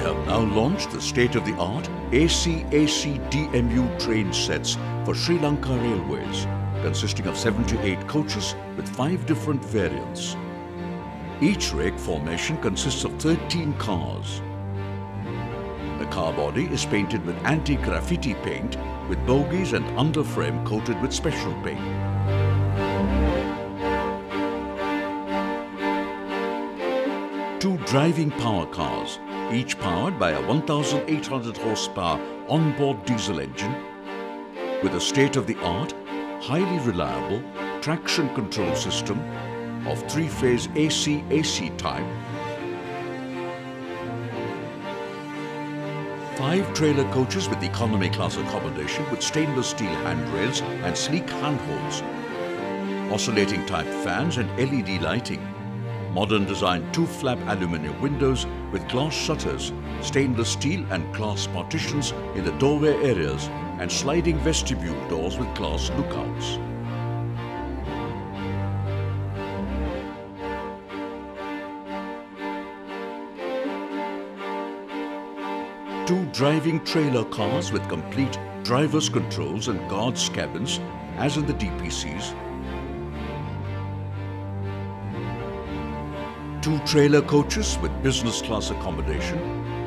have now launched the state-of-the-art AC-AC DMU train sets for Sri Lanka Railways, consisting of 78 coaches with five different variants. Each rake formation consists of 13 cars. The car body is painted with anti-graffiti paint with bogies and underframe coated with special paint. Two driving power cars, each powered by a 1800 horsepower onboard diesel engine. With a state-of-the-art, highly reliable traction control system of three-phase AC-AC type, five trailer coaches with economy class accommodation with stainless steel handrails and sleek handholds, oscillating type fans and LED lighting, Modern design two-flap aluminium windows with glass shutters, stainless steel and glass partitions in the doorway areas and sliding vestibule doors with glass lookouts. Two driving trailer cars with complete driver's controls and guards cabins as in the DPCs Two trailer coaches with business class accommodation,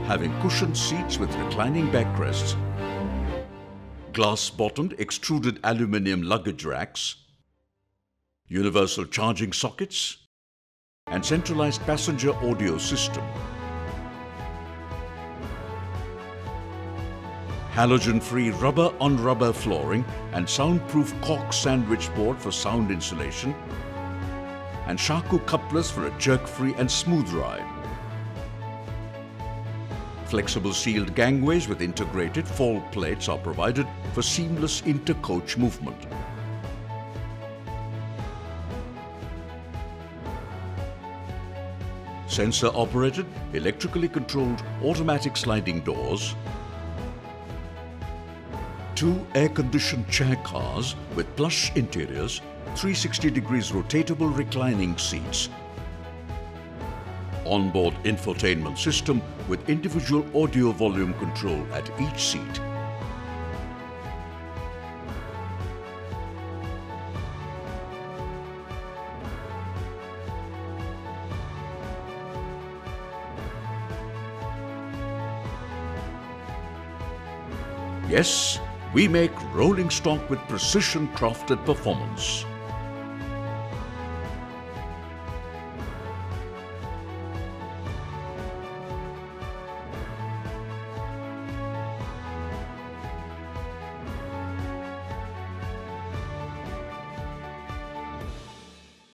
having cushioned seats with reclining backrests, glass-bottomed extruded aluminium luggage racks, universal charging sockets, and centralized passenger audio system. Halogen-free rubber-on-rubber flooring and soundproof cork sandwich board for sound insulation and Schaku couplers for a jerk-free and smooth ride. Flexible sealed gangways with integrated fall plates are provided for seamless inter-coach movement. Sensor-operated, electrically controlled automatic sliding doors, two air-conditioned chair cars with plush interiors 360 degrees rotatable reclining seats, onboard infotainment system with individual audio volume control at each seat. Yes, we make rolling stock with precision crafted performance.